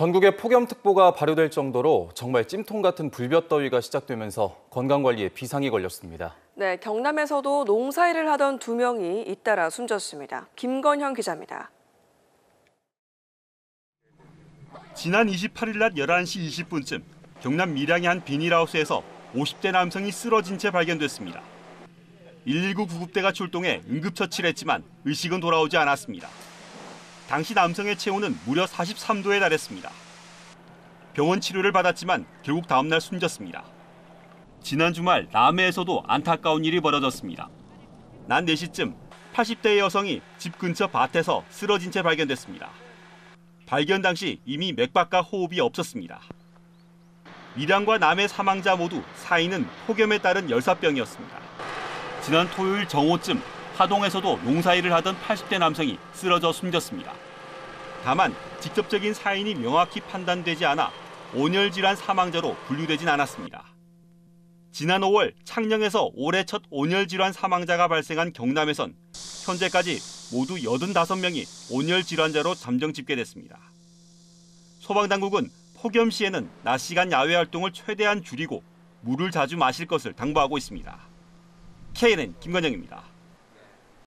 전국에 폭염특보가 발효될 정도로 정말 찜통 같은 불볕더위가 시작되면서 건강관리에 비상이 걸렸습니다. 네, 경남에서도 농사일을 하던 두 명이 잇따라 숨졌습니다. 김건형 기자입니다. 지난 28일 낮 11시 20분쯤 경남 밀양의 한 비닐하우스에서 50대 남성이 쓰러진 채 발견됐습니다. 119 구급대가 출동해 응급처치를 했지만 의식은 돌아오지 않았습니다. 당시 남성의 체온은 무려 43도에 달했습니다. 병원 치료를 받았지만 결국 다음날 숨졌습니다. 지난 주말 남해에서도 안타까운 일이 벌어졌습니다. 낮 4시쯤 80대의 여성이 집 근처 밭에서 쓰러진 채 발견됐습니다. 발견 당시 이미 맥박과 호흡이 없었습니다. 밀양과 남해 사망자 모두 사인은 폭염에 따른 열사병이었습니다. 지난 토요일 정오쯤 하동에서도 농사일을 하던 80대 남성이 쓰러져 숨졌습니다. 다만 직접적인 사인이 명확히 판단되지 않아 온열 질환 사망자로 분류되진 않았습니다. 지난 5월 창녕에서 올해 첫 온열 질환 사망자가 발생한 경남에선 현재까지 모두 85명이 온열 질환자로 잠정 집계됐습니다. 소방당국은 폭염 시에는 낮 시간 야외 활동을 최대한 줄이고 물을 자주 마실 것을 당부하고 있습니다. KNN 김건영입니다.